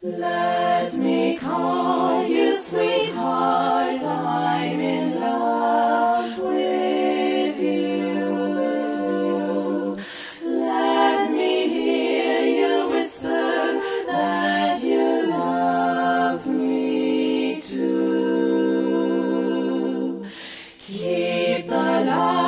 Let me call you sweetheart, I'm in love with you. Let me hear you whisper that you love me too. Keep the love.